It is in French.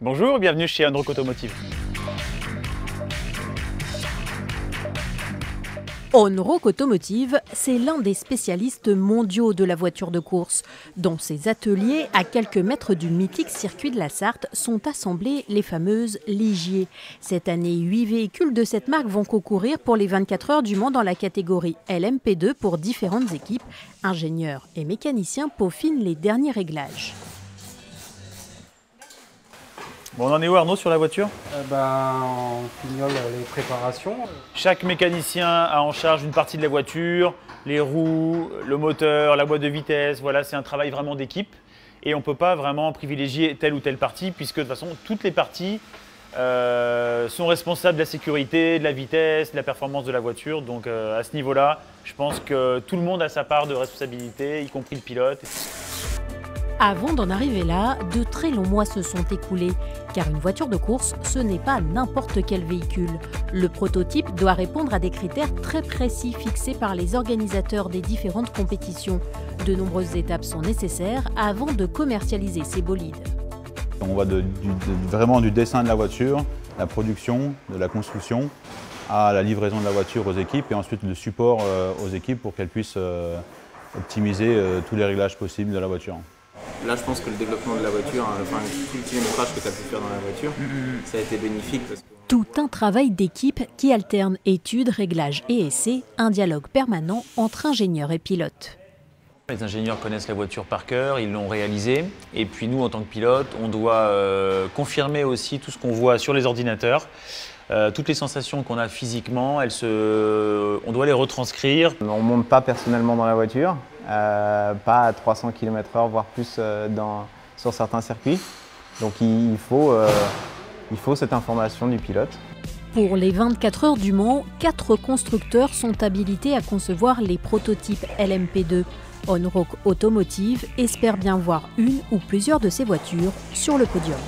Bonjour, bienvenue chez Unrock Automotive. Onrock Automotive, c'est l'un des spécialistes mondiaux de la voiture de course. Dans ses ateliers, à quelques mètres du mythique circuit de la Sarthe, sont assemblées les fameuses Ligier. Cette année, huit véhicules de cette marque vont concourir pour les 24 heures du Mans dans la catégorie LMP2 pour différentes équipes. Ingénieurs et mécaniciens peaufinent les derniers réglages. Bon, on en est où Arnaud sur la voiture Euh, ben, on fignole les préparations. Chaque mécanicien a en charge une partie de la voiture, les roues, le moteur, la boîte de vitesse. Voilà, c'est un travail vraiment d'équipe. Et on ne peut pas vraiment privilégier telle ou telle partie, puisque de toute façon, toutes les parties euh, sont responsables de la sécurité, de la vitesse, de la performance de la voiture. Donc euh, à ce niveau-là, je pense que tout le monde a sa part de responsabilité, y compris le pilote. Avant d'en arriver là, de très longs mois se sont écoulés, car une voiture de course, ce n'est pas n'importe quel véhicule. Le prototype doit répondre à des critères très précis fixés par les organisateurs des différentes compétitions. De nombreuses étapes sont nécessaires avant de commercialiser ces bolides. On va vraiment du dessin de la voiture, la production, de la construction, à la livraison de la voiture aux équipes et ensuite le support euh, aux équipes pour qu'elles puissent euh, optimiser euh, tous les réglages possibles de la voiture. Là, je pense que le développement de la voiture, hein, enfin, tout le kilométrage que tu as pu faire dans la voiture, ça a été bénéfique parce que Tout un travail d'équipe qui alterne études, réglages et essais, un dialogue permanent entre ingénieurs et pilotes. Les ingénieurs connaissent la voiture par cœur, ils l'ont réalisée. Et puis nous, en tant que pilote, on doit euh, confirmer aussi tout ce qu'on voit sur les ordinateurs. Euh, toutes les sensations qu'on a physiquement, elles se... on doit les retranscrire. on monte pas personnellement dans la voiture, euh, pas à 300 km/h, voire plus euh, sur certains circuits. Donc il, il faut, euh, il faut cette information du pilote. Pour les 24 heures du Mans, quatre constructeurs sont habilités à concevoir les prototypes LMP2. Onrock Automotive espère bien voir une ou plusieurs de ces voitures sur le podium.